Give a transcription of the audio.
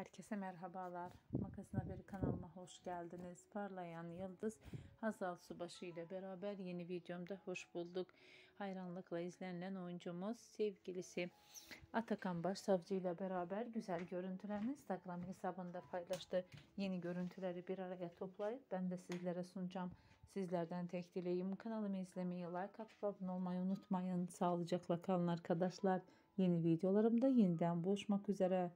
Herkese merhabalar. Magazin Haberi kanalıma hoş geldiniz. Parlayan Yıldız Hazal Subaşı ile beraber yeni videomda hoş bulduk. Hayranlıkla izlenen oyuncumuz sevgilisi Atakan Başsavcı ile beraber güzel görüntülerini Instagram hesabında paylaştı. Yeni görüntüleri bir araya toplayıp ben de sizlere sunacağım. Sizlerden tek dileğim kanalımı izlemeyi, like atıp abone olmayı unutmayın. Sağlıcakla kalın arkadaşlar. Yeni videolarımda yeniden buluşmak üzere.